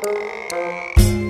Música